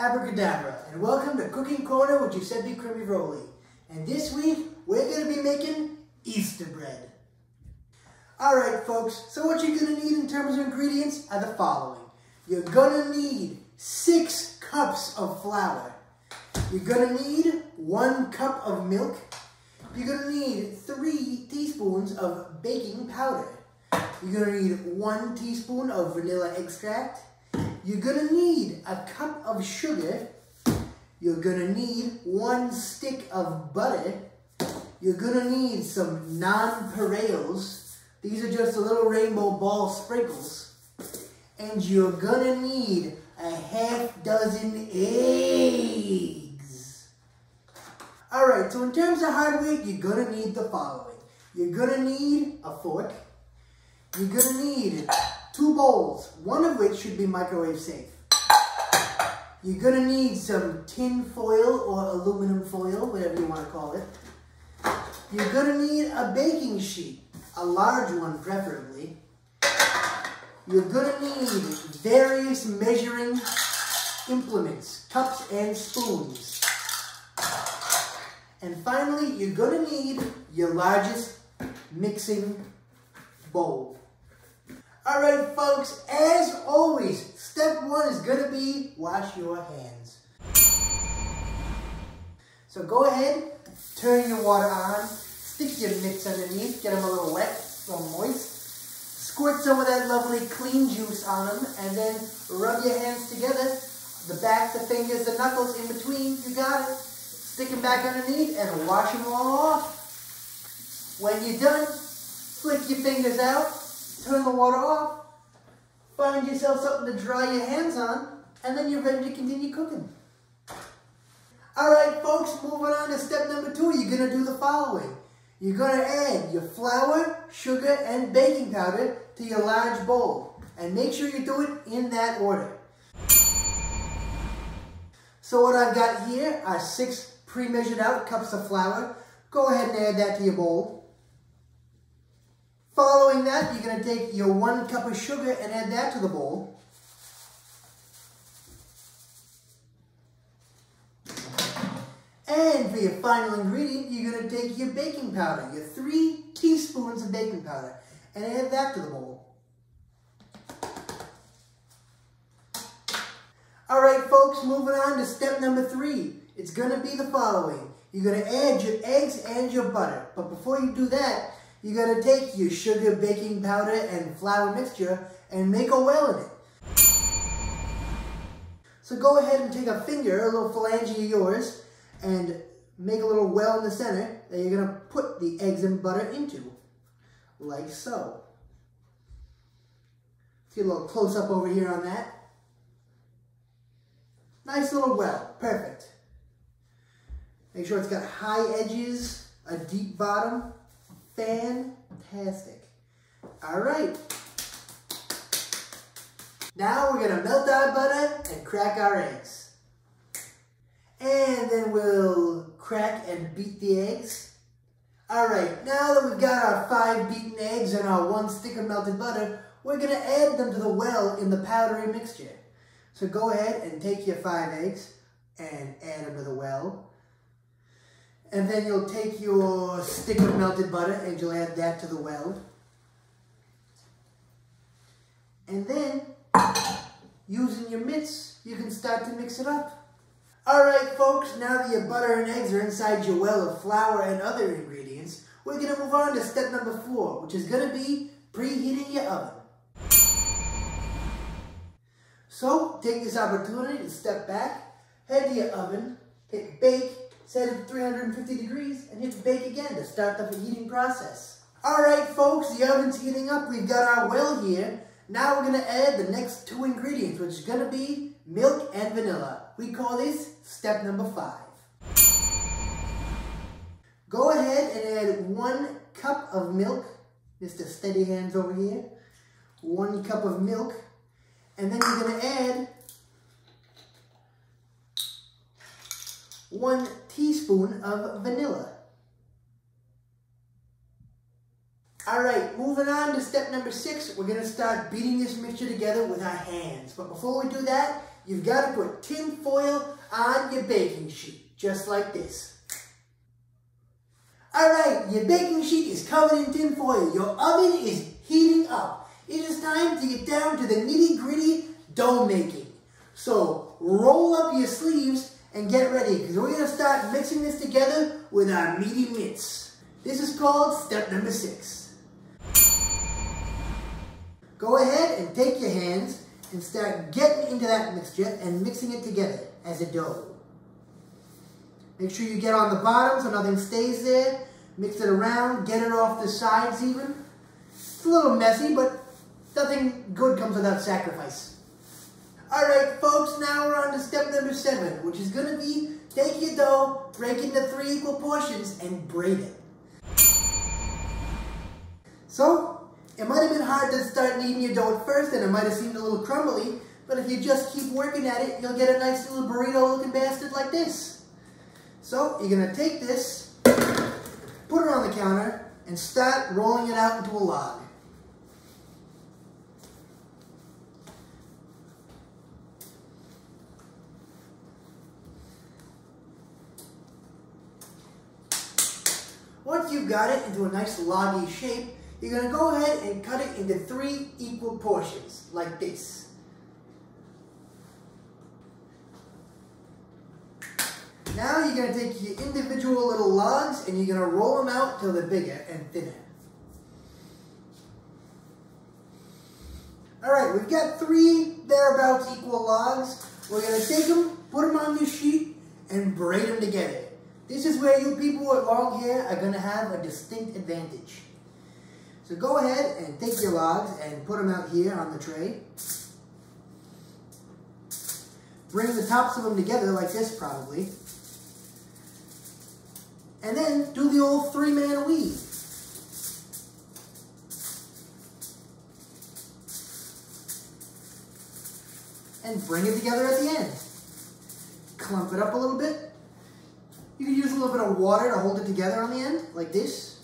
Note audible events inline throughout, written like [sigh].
Abracadabra, and welcome to Cooking Corner with Giuseppe Crimivaroli. And this week, we're going to be making Easter bread. Alright folks, so what you're going to need in terms of ingredients are the following. You're going to need 6 cups of flour. You're going to need 1 cup of milk. You're going to need 3 teaspoons of baking powder. You're going to need 1 teaspoon of vanilla extract. You're gonna need a cup of sugar. You're gonna need one stick of butter. You're gonna need some nonpareils. These are just a little rainbow ball sprinkles. And you're gonna need a half dozen eggs. All right, so in terms of hardware, you're gonna need the following. You're gonna need a fork. You're gonna need two bowls, one of which should be microwave safe. You're gonna need some tin foil or aluminum foil, whatever you wanna call it. You're gonna need a baking sheet, a large one preferably. You're gonna need various measuring implements, cups and spoons. And finally, you're gonna need your largest mixing bowl. All right, folks, as always, step one is gonna be wash your hands. So go ahead, turn your water on, stick your mitts underneath, get them a little wet, a little moist. Squirt some of that lovely clean juice on them, and then rub your hands together. The back, the fingers, the knuckles in between, you got it. Stick them back underneath and wash them all off. When you're done, flick your fingers out, turn the water off, find yourself something to dry your hands on, and then you're ready to continue cooking. All right, folks, moving on to step number two, you're to do the following. You're to add your flour, sugar, and baking powder to your large bowl. And make sure you do it in that order. So what I've got here are six pre-measured out cups of flour. Go ahead and add that to your bowl. Following that, you're going to take your one cup of sugar and add that to the bowl. And for your final ingredient, you're going to take your baking powder, your three teaspoons of baking powder, and add that to the bowl. All right, folks, moving on to step number three. It's going to be the following. You're going to add your eggs and your butter. But before you do that, you gotta take your sugar, baking powder, and flour mixture and make a well in it. So go ahead and take a finger, a little phalange of yours, and make a little well in the center that you're gonna put the eggs and butter into, like so. get a little close up over here on that. Nice little well, perfect. Make sure it's got high edges, a deep bottom, Fantastic. All right. Now we're gonna melt our butter and crack our eggs. And then we'll crack and beat the eggs. All right, now that we've got our five beaten eggs and our one stick of melted butter, we're gonna add them to the well in the powdery mixture. So go ahead and take your five eggs and add them to the well. And then you'll take your stick of melted butter and you'll add that to the well. And then, using your mitts, you can start to mix it up. All right, folks, now that your butter and eggs are inside your well of flour and other ingredients, we're going to move on to step number four, which is going to be preheating your oven. So, take this opportunity to step back, head to your oven, hit bake, set it to 350 degrees, and hit bake again to start the heating process. All right, folks, the oven's heating up. We've got our well here. Now we're to add the next two ingredients, which is to be milk and vanilla. We call this step number five. Go ahead and add one cup of milk. Mr. Steady Hands over here. One cup of milk. And then you're to add one teaspoon of vanilla. All right, moving on to step number six, we're gonna start beating this mixture together with our hands. But before we do that, you've gotta put tin foil on your baking sheet, just like this. All right, your baking sheet is covered in tin foil. Your oven is heating up. It is time to get down to the nitty gritty dough making. So roll up your sleeves and get ready because we're gonna start mixing this together with our meaty mitts. This is called step number six. Go ahead and take your hands and start getting into that mixture and mixing it together as a dough. Make sure you get on the bottom so nothing stays there. Mix it around, get it off the sides even. It's a little messy, but nothing good comes without sacrifice. All right, folks, now we're on to step number seven, which is gonna be take your dough, break it into three equal portions, and braid it. So, it might have been hard to start kneading your dough at first and it might have seemed a little crumbly, but if you just keep working at it, you'll get a nice little burrito looking bastard like this. So you're gonna take this, put it on the counter, and start rolling it out into a log. Once you've got it into a nice loggy shape, you're going to go ahead and cut it into three equal portions, like this. Now you're going to take your individual little logs and you're going to roll them out till they're bigger and thinner. Alright, we've got three thereabouts equal logs. We're going to take them, put them on your sheet, and braid them together. This is where you people with long hair are going to have a distinct advantage. So go ahead and take your logs and put them out here on the tray. Bring the tops of them together like this probably. And then do the old three-man weave. And bring it together at the end. Clump it up a little bit. You can use a little bit of water to hold it together on the end, like this.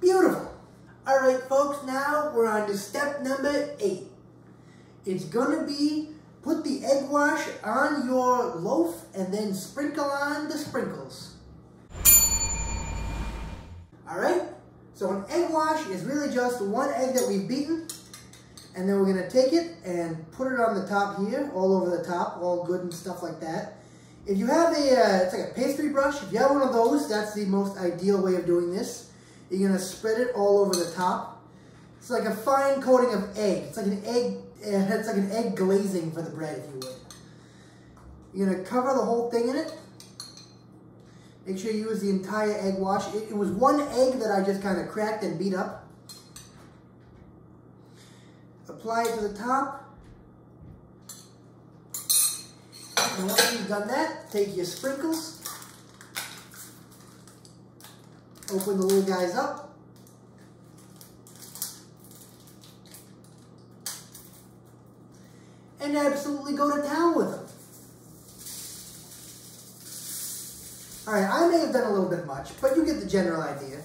Beautiful. All right, folks, now we're on to step number eight. It's gonna be put the egg wash on your loaf and then sprinkle on the sprinkles. Alright, so an egg wash is really just one egg that we've beaten and then we're gonna take it and put it on the top here, all over the top, all good and stuff like that. If you have a, uh, it's like a pastry brush, if you have one of those, that's the most ideal way of doing this. You're gonna spread it all over the top it's like a fine coating of egg. It's like an egg. [laughs] It's like an egg glazing for the bread, if you would. You're gonna cover the whole thing in it. Make sure you use the entire egg wash. It, it was one egg that I just kind of cracked and beat up. Apply it to the top. And once you've done that, take your sprinkles. Open the little guys up. and absolutely go to town with them. All right, I may have done a little bit much, but you get the general idea.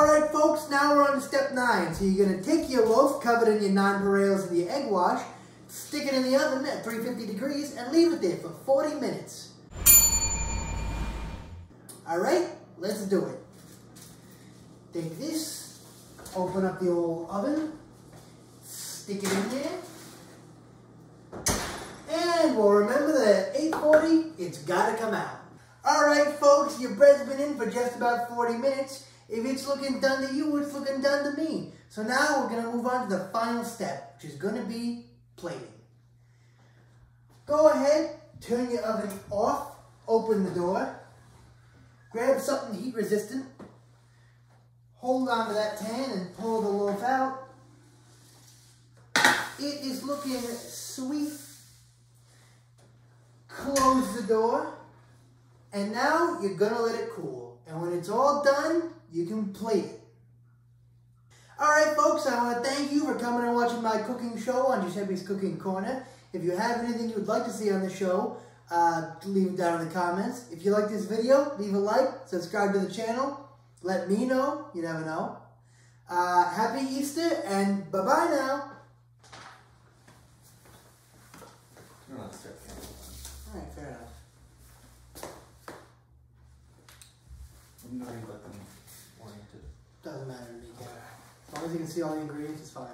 All right, folks, now we're on to step nine. So you're gonna take your loaf covered in your nonpareils and your egg wash, stick it in the oven at 350 degrees, and leave it there for 40 minutes. All right, let's do it. Take this, Open up the old oven, stick it in there, and we'll remember that at 840, it's gotta come out. All right, folks, your bread's been in for just about 40 minutes. If it's looking done to you, it's looking done to me. So now we're gonna move on to the final step, which is gonna be plating. Go ahead, turn your oven off, open the door, grab something heat resistant, hold on to that pan and pull the loaf out. It is looking sweet. Close the door. And now you're gonna let it cool. And when it's all done, you can play it. Alright folks, I want to thank you for coming and watching my cooking show on Giuseppe's Cooking Corner. If you have anything you would like to see on the show, uh, leave it down in the comments. If you like this video, leave a like, subscribe to the channel. Let me know, you never know. Uh, happy Easter, and bye-bye now. Alright, fair enough. No, you let them oriented. Doesn't matter to me, As long as you can see all the ingredients, it's fine.